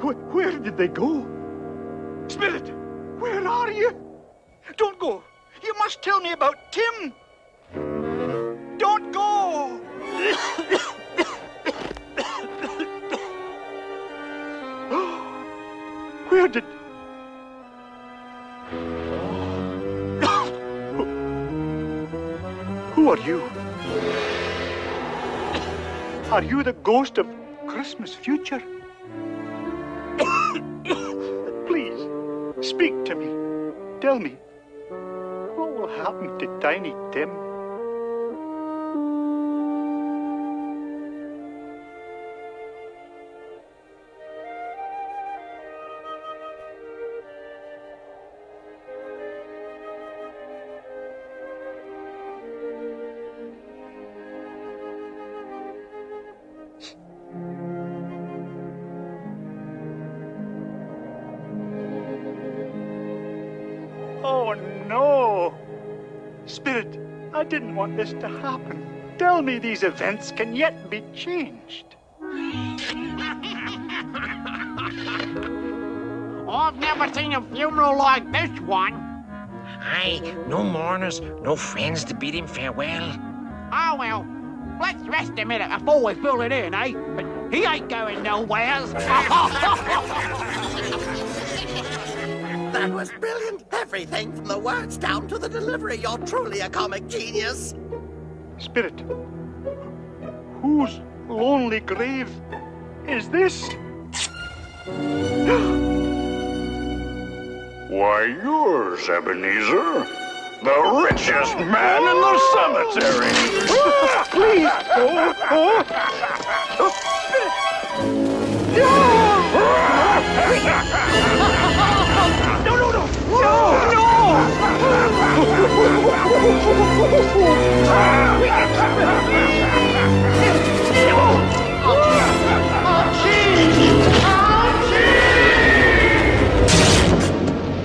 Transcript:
Wh- where did they go? Spirit, where are you? Don't go. You must tell me about Tim. Don't go. where did. Who are you? Are you the ghost of Christmas future? Tell me, what will happen to Tiny Tim? Oh no! Spirit, I didn't want this to happen. Tell me these events can yet be changed. I've never seen a funeral like this one. Aye, no mourners, no friends to bid him farewell. Oh well, let's rest a minute before we fill it in, eh? But he ain't going nowheres. That was brilliant. Everything from the words down to the delivery. You're truly a comic genius. Spirit, whose lonely grave is this? Why, yours, Ebenezer. The richest man in the cemetery. Please, oh, oh. 呼呼